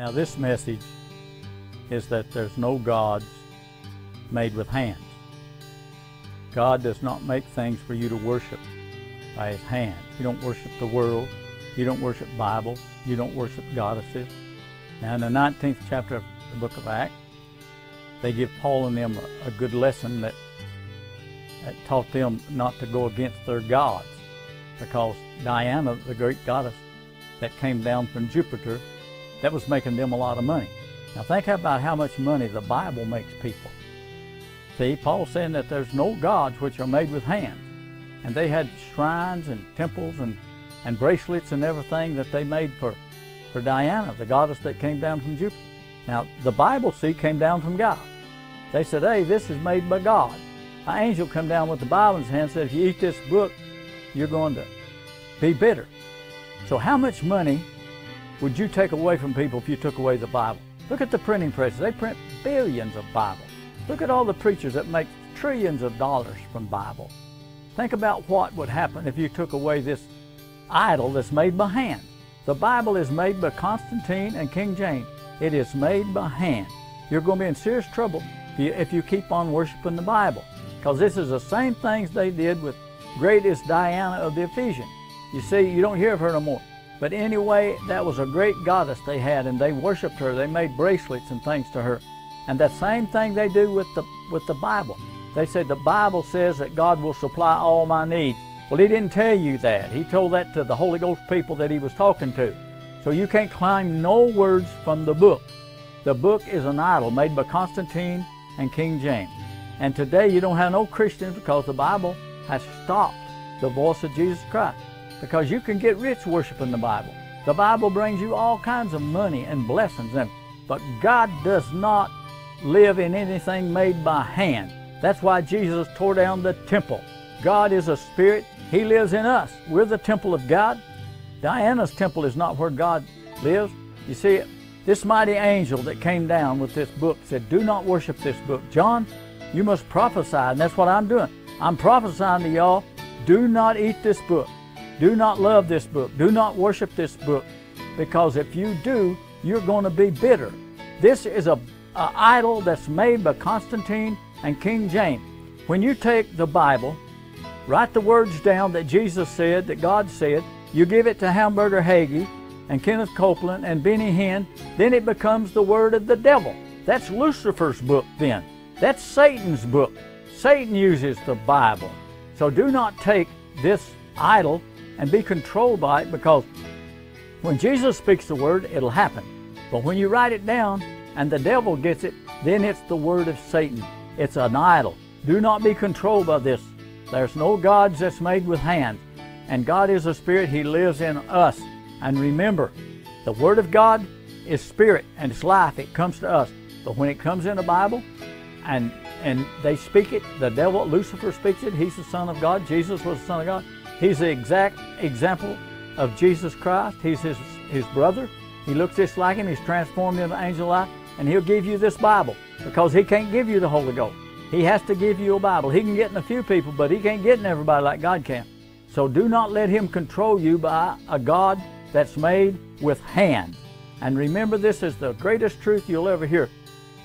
Now, this message is that there's no gods made with hands. God does not make things for you to worship by his hand. You don't worship the world. You don't worship Bible. You don't worship goddesses. Now, in the 19th chapter of the book of Acts, they give Paul and them a, a good lesson that, that taught them not to go against their gods because Diana, the great goddess that came down from Jupiter, that was making them a lot of money. Now think about how much money the Bible makes people. See, Paul's saying that there's no gods which are made with hands. And they had shrines and temples and, and bracelets and everything that they made for, for Diana, the goddess that came down from Jupiter. Now, the Bible, see, came down from God. They said, hey, this is made by God. An angel come down with the Bible in his hand and said, if you eat this book, you're going to be bitter. So how much money would you take away from people if you took away the Bible? Look at the printing presses. They print billions of Bibles. Look at all the preachers that make trillions of dollars from Bible. Think about what would happen if you took away this idol that's made by hand. The Bible is made by Constantine and King James. It is made by hand. You're going to be in serious trouble if you, if you keep on worshiping the Bible. Because this is the same things they did with greatest Diana of the Ephesians. You see, you don't hear of her no more. But anyway, that was a great goddess they had, and they worshiped her. They made bracelets and things to her. And the same thing they do with the, with the Bible. They said the Bible says that God will supply all my needs. Well, he didn't tell you that. He told that to the Holy Ghost people that he was talking to. So you can't claim no words from the book. The book is an idol made by Constantine and King James. And today you don't have no Christians because the Bible has stopped the voice of Jesus Christ because you can get rich worshiping the Bible. The Bible brings you all kinds of money and blessings, and, but God does not live in anything made by hand. That's why Jesus tore down the temple. God is a spirit. He lives in us. We're the temple of God. Diana's temple is not where God lives. You see, this mighty angel that came down with this book said, Do not worship this book. John, you must prophesy, and that's what I'm doing. I'm prophesying to y'all, do not eat this book. Do not love this book. Do not worship this book. Because if you do, you're going to be bitter. This is a, a idol that's made by Constantine and King James. When you take the Bible, write the words down that Jesus said, that God said, you give it to Hamburger Hagee and Kenneth Copeland and Benny Hinn, then it becomes the word of the devil. That's Lucifer's book then. That's Satan's book. Satan uses the Bible. So do not take this idol and be controlled by it because when Jesus speaks the word, it'll happen. But when you write it down and the devil gets it, then it's the word of Satan. It's an idol. Do not be controlled by this. There's no gods that's made with hands. And God is a spirit. He lives in us. And remember, the word of God is spirit and it's life. It comes to us. But when it comes in the Bible and and they speak it, the devil, Lucifer speaks it, he's the son of God, Jesus was the son of God. He's the exact example of Jesus Christ. He's his, his brother. He looks just like him. He's transformed into angel light. And he'll give you this Bible because he can't give you the Holy Ghost. He has to give you a Bible. He can get in a few people, but he can't get in everybody like God can. So do not let him control you by a God that's made with hands. And remember this is the greatest truth you'll ever hear.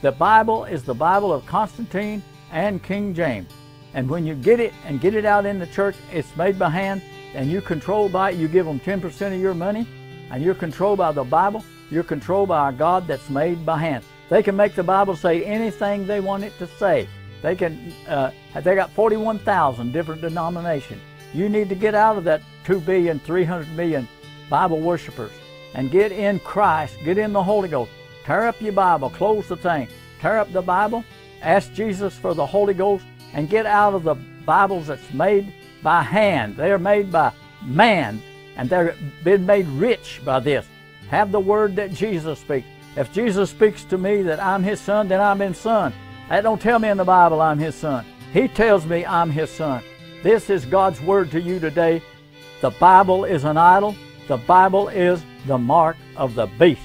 The Bible is the Bible of Constantine and King James. And when you get it and get it out in the church, it's made by hand and you control by it. You give them 10% of your money and you're controlled by the Bible. You're controlled by a God that's made by hand. They can make the Bible say anything they want it to say. They can, uh, they got 41,000 different denominations. You need to get out of that 2 billion, 300 million Bible worshipers and get in Christ, get in the Holy Ghost. Tear up your Bible, close the thing, tear up the Bible, ask Jesus for the Holy Ghost, and get out of the Bibles that's made by hand. They're made by man, and they've been made rich by this. Have the word that Jesus speaks. If Jesus speaks to me that I'm his son, then I'm his son. That don't tell me in the Bible I'm his son. He tells me I'm his son. This is God's word to you today. The Bible is an idol. The Bible is the mark of the beast.